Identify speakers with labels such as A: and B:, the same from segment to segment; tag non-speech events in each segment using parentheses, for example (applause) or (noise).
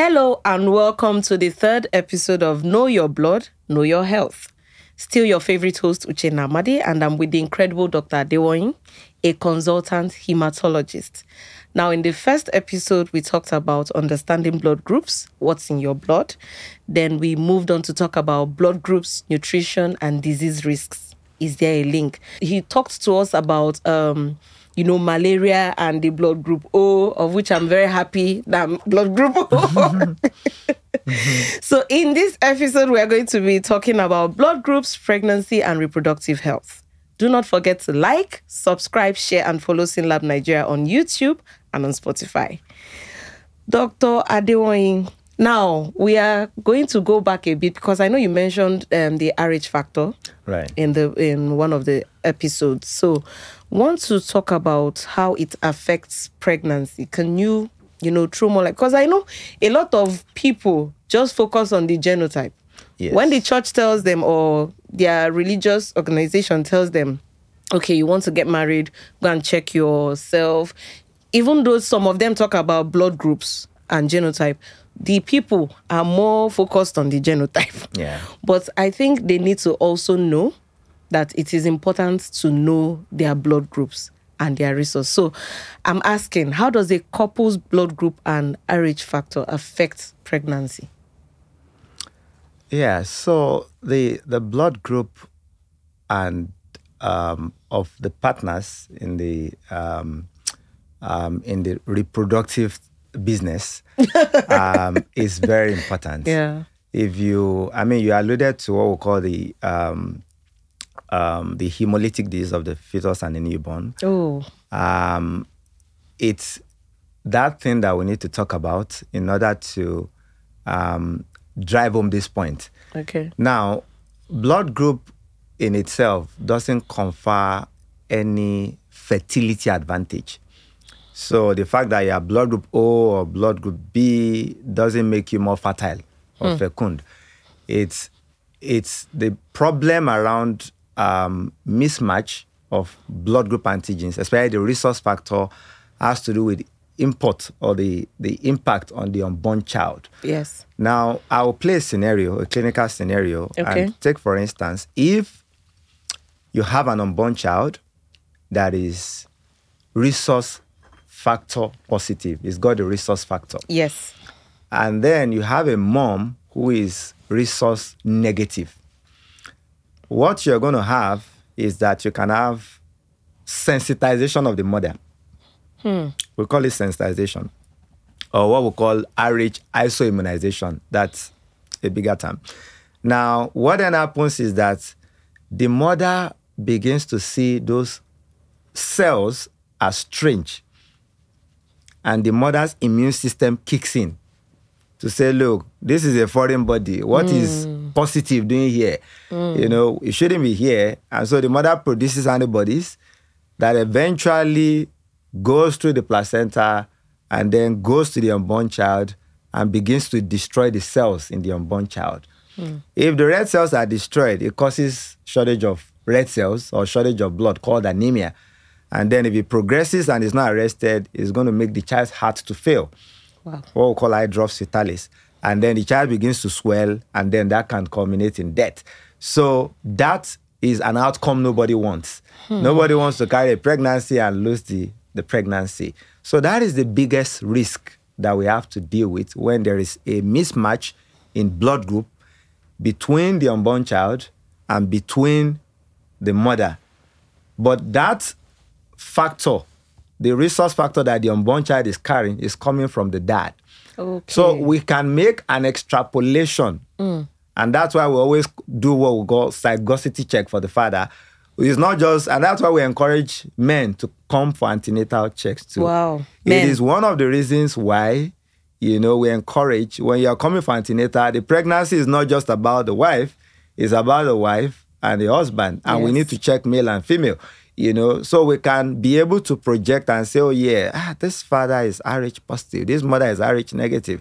A: Hello and welcome to the third episode of Know Your Blood, Know Your Health. Still your favorite host, Uchenna Amadi, and I'm with the incredible Dr. Adewoyin, a consultant hematologist. Now, in the first episode, we talked about understanding blood groups, what's in your blood. Then we moved on to talk about blood groups, nutrition, and disease risks. Is there a link? He talked to us about um, you know, malaria and the blood group O, of which I'm very happy that I'm blood group O. (laughs) So, in this episode, we are going to be talking about blood groups, pregnancy, and reproductive health. Do not forget to like, subscribe, share, and follow SynLab Nigeria on YouTube and on Spotify. Dr. Adewoyin, now we are going to go back a bit because I know you mentioned um, the RH factor
B: Right.
A: in the in one of the episodes. So, want to talk about how it affects pregnancy. Can you, you know, throw more like because I know a lot of people just focus on the genotype.
B: Yes.
A: When the church tells them or their religious organization tells them, okay, you want to get married, go and check yourself. Even though some of them talk about blood groups and genotype, the people are more focused on the genotype.
B: Yeah.
A: But I think they need to also know that it is important to know their blood groups and their rhesus. So I'm asking, how does a couple's blood group and RH factor affect pregnancy?
B: Yeah. So the the blood group and um, of the partners in the um, um, in the reproductive business (laughs) um, is very important.
A: Yeah.
B: If you, I mean, you alluded to what we call the um, um, the hemolytic disease of the fetus and the newborn.
A: Oh,
B: um, it's that thing that we need to talk about in order to um, drive home this point.
A: okay.
B: Now, blood group in itself doesn't confer any fertility advantage. So the fact that you are blood group O or blood group B doesn't make you more fertile or fecund. It's it's the problem around um, mismatch of blood group antigens, especially the rhesus factor, has to do with import or the, the impact on the unborn child.
A: Yes.
B: Now, I will play a scenario, a clinical scenario.
A: Okay.
B: And take, for instance, if you have an unborn child that is rhesus factor positive, it's got the rhesus factor.
A: Yes.
B: And then you have a mom who is rhesus negative. What you're going to have is that you can have sensitization of the mother. Hmm. We call it sensitization, or what we call RH isoimmunization. That's a bigger term. Now, what then happens is that the mother begins to see those cells as strange, and the mother's immune system kicks in to say, look, this is a foreign body. What is hmm. positive doing here? Hmm. You know, it shouldn't be here. And so the mother produces antibodies that eventually goes through the placenta and then goes to the unborn child and begins to destroy the cells in the unborn child. Hmm. If the red cells are destroyed, it causes shortage of red cells or shortage of blood called anemia. And then if it progresses and is not arrested, it's going to make the child's heart to fail
A: Wow.
B: what we call hydrops fetalis. And then the child begins to swell, and then that can culminate in death. So that is an outcome nobody wants. Hmm. Nobody wants to carry a pregnancy and lose the, the pregnancy. So that is the biggest risk that we have to deal with when there is a mismatch in blood group between the unborn child and between the mother. But that factor, the rhesus factor that the unborn child is carrying, is coming from the dad.
A: Okay.
B: So we can make an extrapolation. Mm. And that's why we always do what we call zygosity check for the father. It's not just, and that's why we encourage men to come for antenatal checks too.
A: Wow.
B: It
A: Men.
B: is one of the reasons why, you know, we encourage when you're coming for antenatal, the pregnancy is not just about the wife, it's about the wife and the husband. And we need to check male and female, you know, so we can be able to project and say, oh, yeah, ah, this father is RH positive, this mother is RH negative.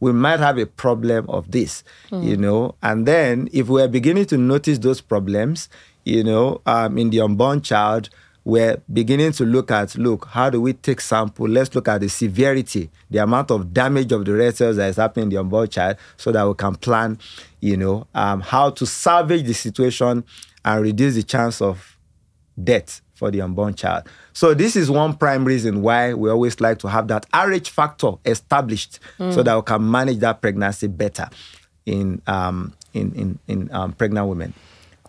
B: We might have a problem of this, you know. And then if we are beginning to notice those problems, you know, um, in the unborn child, we're beginning to look at look how do we take sample let's look at the severity the amount of damage of the red cells that is happening in the unborn child so that we can plan you know um, how to salvage the situation and reduce the chance of death for the unborn child so this is one prime reason why we always like to have that rh factor established so that we can manage that pregnancy better in um, in in, in um, pregnant women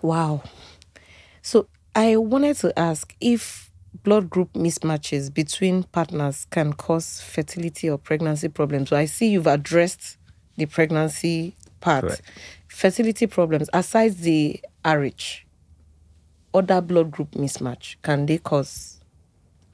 A: Wow. So I wanted to ask if blood group mismatches between partners can cause fertility or pregnancy problems. So I see you've addressed the pregnancy part.
B: Correct.
A: Fertility problems, aside the RH, other blood group mismatch, can they cause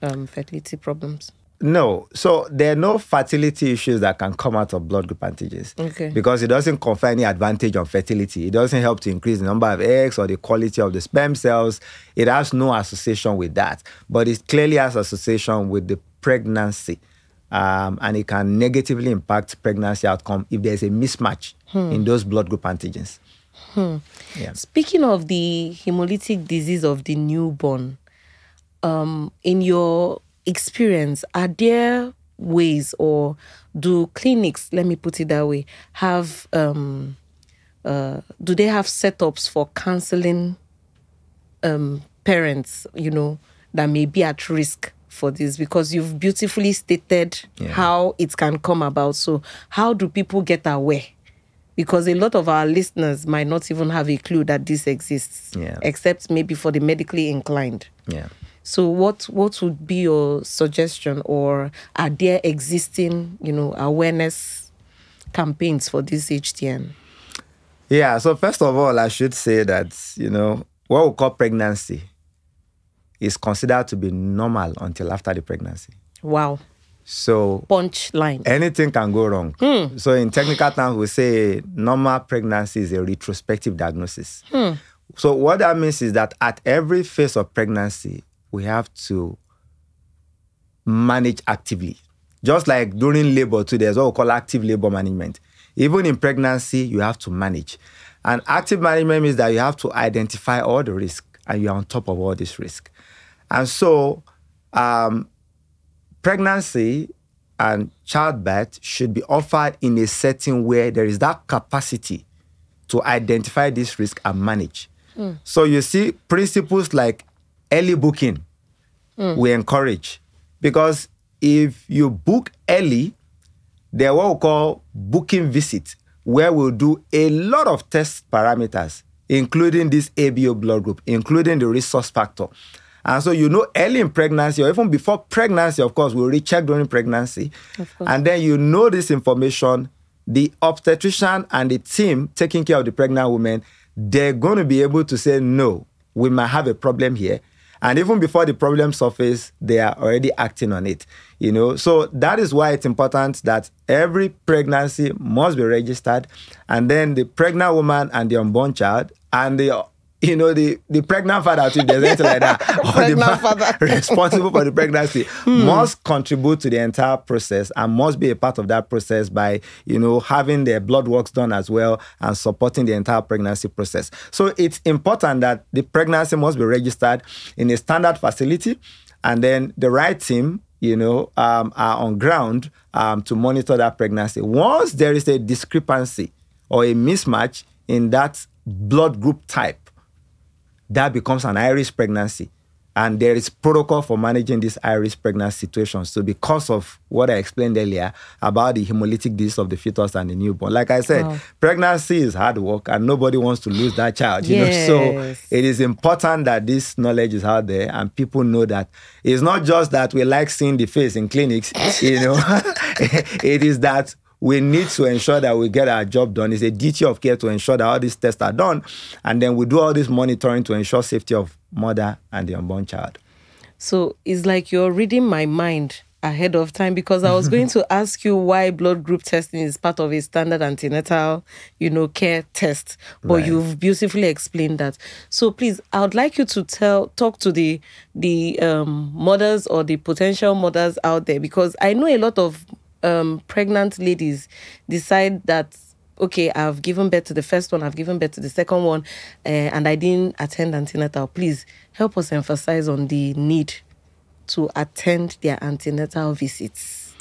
A: um, fertility problems?
B: No. So there are no fertility issues that can come out of blood group antigens.
A: Okay.
B: Because it doesn't confer any advantage on fertility. It doesn't help to increase the number of eggs or the quality of the sperm cells. It has no association with that. But it clearly has association with the pregnancy. Um, and it can negatively impact pregnancy outcome if there's a mismatch in those blood group antigens. Yeah.
A: Speaking of the hemolytic disease of the newborn, um, in your experience, are there ways or do clinics, let me put it that way, have um, uh, do they have setups for counseling um, parents, you know, that may be at risk for this? Because you've beautifully stated
B: Yeah.
A: how it can come about. So, how do people get aware? Because a lot of our listeners might not even have a clue that this exists,
B: Yeah.
A: except maybe for the medically inclined.
B: Yeah.
A: So, what what would be your suggestion, or are there existing, you know, awareness campaigns for this HDN?
B: Yeah. So first of all, I should say that, you know, what we call pregnancy is considered to be normal until after the pregnancy.
A: Wow,
B: So
A: punch line.
B: anything can go wrong. So in technical terms, we say normal pregnancy is a retrospective diagnosis. So what that means is that at every phase of pregnancy, we have to manage actively. Just like during labor too, there's what we call active labor management. Even in pregnancy, you have to manage. And active management means that you have to identify all the risk and you're on top of all this risk. And so um, pregnancy and childbirth should be offered in a setting where there is that capacity to identify this risk and manage. Hmm. So you see principles like early booking hmm. we encourage because if you book early, there are what we call booking visit, where we'll do a lot of test parameters, including this ABO blood group, including the rhesus factor. And so you know early in pregnancy or even before pregnancy, of course, we'll recheck during pregnancy. And then you know this information, the obstetrician and the team taking care of the pregnant woman, they're going to be able to say, no, we might have a problem here. And even before the problem surface, they are already acting on it. You know, so that is why it's important that every pregnancy must be registered, and then the pregnant woman and the unborn child and the you know the the pregnant father if there's anything like (laughs) that, or the man
A: father. (laughs)
B: responsible for the pregnancy (laughs) must contribute to the entire process and must be a part of that process by you know having their blood works done as well and supporting the entire pregnancy process. So it's important that the pregnancy must be registered in a standard facility, and then the right team you know, um, are on ground um, to monitor that pregnancy. Once there is a discrepancy or a mismatch in that blood group type, that becomes an high-risk pregnancy. And there is protocol for managing these high-risk pregnancy situations. So because of what I explained earlier about the hemolytic disease of the fetus and the newborn, like I said,
A: Wow.
B: pregnancy is hard work and nobody wants to lose that child. You know, so it is important that this knowledge is out there and people know that it's not just that we like seeing the face in clinics, you know, (laughs) it is that we need to ensure that we get our job done. It's a duty of care to ensure that all these tests are done. And then we do all this monitoring to ensure safety of mother and the unborn child.
A: So it's like you're reading my mind ahead of time because I was (laughs) going to ask you why blood group testing is part of a standard antenatal, you know, care test. But
B: Right.
A: you've beautifully explained that. So please, I would like you to tell talk to the the um, mothers or the potential mothers out there because I know a lot of um, pregnant ladies decide that okay, I've given birth to the first one, I've given birth to the second one, uh, and I didn't attend antenatal, please help us emphasize on the need to attend their antenatal visits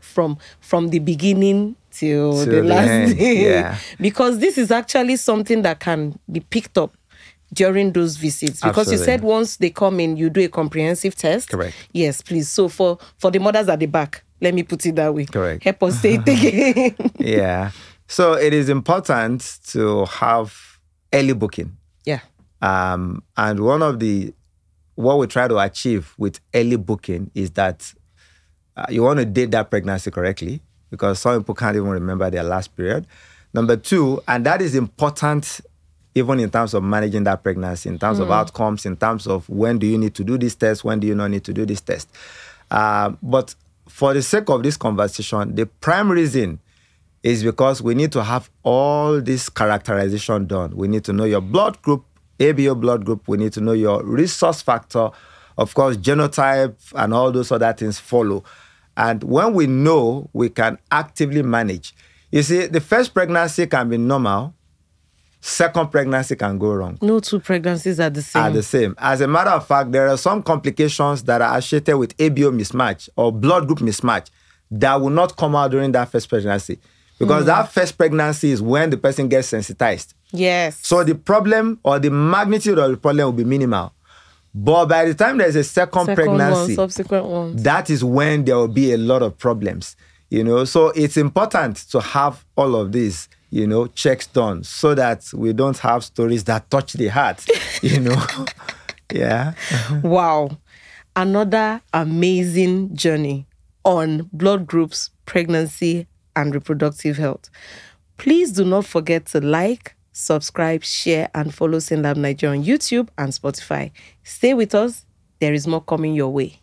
A: from from the beginning till,
B: Till
A: the last day.
B: yeah. (laughs)
A: Because this is actually something that can be picked up during those visits. Because you said once they come in, you do a comprehensive test.
B: Correct.
A: Yes, please. So for for the mothers at the back, let me put it that way.
B: Correct.
A: Help us say it (laughs) again.
B: yeah. So it is important to have early booking.
A: yeah.
B: Um, and one of the what we try to achieve with early booking is that uh, you want to date that pregnancy correctly because some people can't even remember their last period. Number two, and that is important even in terms of managing that pregnancy, in terms of outcomes, in terms of when do you need to do this test, when do you not need to do this test. Uh, but for the sake of this conversation, the prime reason is because we need to have all this characterization done. We need to know your blood group, ABO blood group. We need to know your rhesus factor. Of course, genotype and all those other things follow. And when we know, we can actively manage. You see, the first pregnancy can be normal, second pregnancy can go wrong
A: No two pregnancies are the same.
B: are the same. As a matter of fact, there are some complications that are associated with ABO mismatch or blood group mismatch that will not come out during that first pregnancy. Because hmm. that first pregnancy is when the person gets sensitized.
A: yes.
B: So the problem or the magnitude of the problem will be minimal. But by the time there's a second,
A: Second
B: pregnancy,
A: one, subsequent ones.
B: that is when there will be a lot of problems you know so it's important to have all of these you know checks done so that we don't have stories that touch the heart (laughs) you know yeah
A: Wow. Another amazing journey on blood groups, pregnancy, and reproductive health. Please do not forget to like, subscribe, share, and follow SynLab Nigeria on YouTube and Spotify. Stay with us. There is more coming your way.